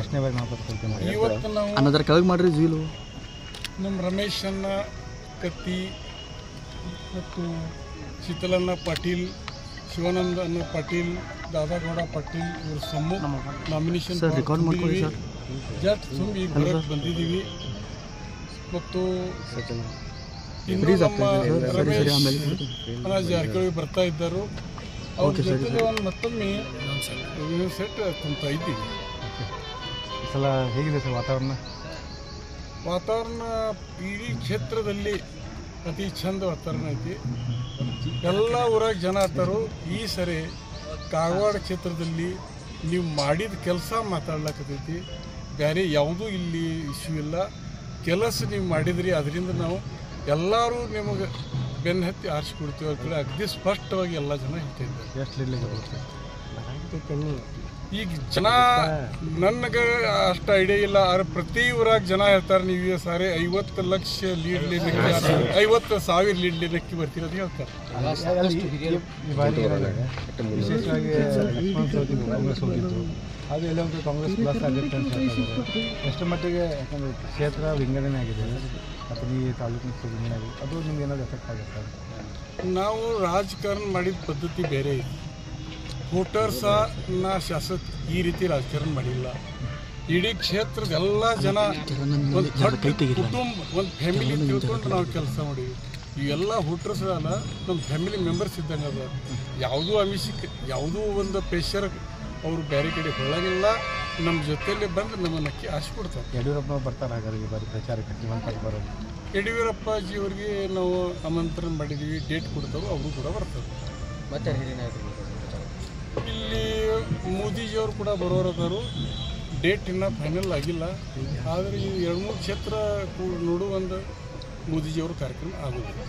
ಎಷ್ಟನೇ ಬಾರಿ ಇವತ್ತು ನಾವು ಅನ್ನೋದ್ರ ಕೆಳಗೆ ಮಾಡ್ರಿ ಜೀಲು ನಮ್ಮ ರಮೇಶನ್ನ ಕತ್ತಿ ಮತ್ತು ಶೀತಲಣ್ಣ ಪಾಟೀಲ್ ಶಿವಾನಂದ ಅನ್ನ ಪಾಟೀಲ್ ದಾದಾಗೌಡ ಪಾಟೀಲ್ ಇವ್ರ ಸಮ್ಮು ನಾಮಿನೇಷನ್. ಜಸ್ಟ್ ಈಗ ಬರೋಕ್ಕೆ ಬಂದಿದ್ದೀವಿ ಮತ್ತು ರಮೇಶ್ ಜಾರಕಿಹೊಳಿ ಬರ್ತಾ ಇದ್ದರು. ಅವ್ರ ಜೊತೆಗೆ ಒಂದು ಮತ್ತೊಮ್ಮೆ ಸೆಟ್ ತುಂಬ ಇದ್ದೀವಿ. ಸಲ ಹೇಗಿದೆ ಸರ್ ವಾತಾವರಣ? ವಾತಾವರಣ ಇಡೀ ಕ್ಷೇತ್ರದಲ್ಲಿ ಅತಿ ಚಂದ ವಾತಾವರಣ ಐತಿ. ಎಲ್ಲ ಊರಾಗ ಜನ ಆತಾರು ಈ ಸರಿ ಕಾಗವಾಡ ಕ್ಷೇತ್ರದಲ್ಲಿ ನೀವು ಮಾಡಿದ ಕೆಲಸ ಮಾತಾಡ್ಲಕ್ಕತೈತಿ ಬೇರೆ ಯಾವುದೂ ಇಲ್ಲಿ ಇಶ್ಯೂ ಇಲ್ಲ. ಕೆಲಸ ನೀವು ಮಾಡಿದ್ರಿ ಅದರಿಂದ ನಾವು ಎಲ್ಲರೂ ನಿಮಗೆ ಬೆನ್ನು ಹತ್ತಿ ಆರಿಸ್ಕೊಡ್ತೀವಿ ಅಂತೇಳಿ ಅಗ್ದಿ ಸ್ಪಷ್ಟವಾಗಿ ಎಲ್ಲ ಜನ ಹೇಳ್ತಿದ್ದಾರೆ ಎಷ್ಟು ಲೀಡ್ಲಿಗೆ ಬರುತ್ತೆ ಈಗ ಜನ ನನಗೆ ಅಷ್ಟು ಐಡಿಯಾ ಇಲ್ಲ. ಆದ್ರೆ ಪ್ರತಿ ಊರಾಗ ಜನ ಹೇಳ್ತಾರೆ ನೀವು ಈ ಸಾರಿ ಐವತ್ತು ಲಕ್ಷ ಲೀಡ್ ಲಿನಕ್ಕೆ ಐವತ್ತು ಸಾವಿರ ಲೀಡ್ ಲೀಡಕ್ಕೆ ಬರ್ತೀರ ಅಂತ ಹೇಳ್ತಾರೆ. ವಿಶೇಷವಾಗಿ ಕಾಂಗ್ರೆಸ್ ಹೋಗಿದ್ದು. ಅದು ಕಾಂಗ್ರೆಸ್ ಪ್ಲಸ್ ಆಗುತ್ತೆ ಅಂತ ಹೇಳ್ತಾರೆ. ಎಷ್ಟು ಮಟ್ಟಿಗೆ ಯಾಕಂದರೆ ಕ್ಷೇತ್ರ ವಿಂಗಡಣೆ ಆಗಿದೆ. ಅಥವಾ ಈ ತಾಲೂಕಿನ ವಿಂಗಡಣೆ ಆಗಿದೆ. ಅದು ನಿಮ್ಗೆ ಏನಾದ್ರು ಎಫೆಕ್ಟ್ ಆಗುತ್ತೆ? ನಾವು ರಾಜಕಾರಣ ಮಾಡಿದ ಪದ್ಧತಿ ಬೇರೆ ಇದೆ. ವೋಟರ್ಸನ್ನ ಶಾಸಕ ಈ ರೀತಿ ರಾಜಕಾರಣ ಮಾಡಿಲ್ಲ. ಇಡೀ ಕ್ಷೇತ್ರದ ಎಲ್ಲ ಜನ ಒಂದು ದೊಡ್ಡ ಕುಟುಂಬ ಒಂದು ಫ್ಯಾಮಿಲಿ ತಿಳ್ಕೊಂಡು ನಾವು ಕೆಲಸ ಮಾಡಿವಿ ಇವೆಲ್ಲ ಹುಟ್ರಸ್ ಅಲ್ಲ ನಮ್ಮ ಫ್ಯಾಮಿಲಿ ಮೆಂಬರ್ಸ್ ಇದ್ದಂಗೆ ಅದ ಯಾವುದೂ ಅಮಿಷಿಕ್ ಯಾವುದೂ ಒಂದು ಪ್ರೆಷರ್ ಅವರು ಬೇರೆ ಕಡೆ ಹೇಳಂಗಿಲ್ಲ. ನಮ್ಮ ಜೊತೆಯಲ್ಲಿ ಬಂದು ನಮ್ಮನ್ನು ಅಕ್ಕಿ ಆಸೆ ಕೊಡ್ತಾರೆ. ಯಡಿಯೂರಪ್ಪ ಬರ್ತಾರೆ ಹಾಗಾದ್ರೆ ಈ ಬಾರಿ ಪ್ರಚಾರಕ್ಕೆ ಜೀವಂತ ಬರೋದು. ಯಡಿಯೂರಪ್ಪಾಜಿ ಅವ್ರಿಗೆ ನಾವು ಆಮಂತ್ರಣ ಮಾಡಿದ್ದೀವಿ ಡೇಟ್ ಕೊಡ್ತಾರೋ ಅವರು ಕೂಡ ಬರ್ತಾರೆ. ಮತ್ತೆ ಹಿರಿಯ ನಾಯಕರು ಮೋದಿಜಿಯವರು ಕೂಡ ಬರೋರದಾರು ಡೇಟ್ ಇನ್ನ ಫೈನಲ್ ಆಗಿಲ್ಲ. ಆದರೆ ಈ ಎರಡು ಮೂರು ಕ್ಷೇತ್ರ ನೋಡುವ ಒಂದು ಮೋದಿಜಿಯವ್ರ ಕಾರ್ಯಕ್ರಮ ಆಗೋದಿಲ್ಲ.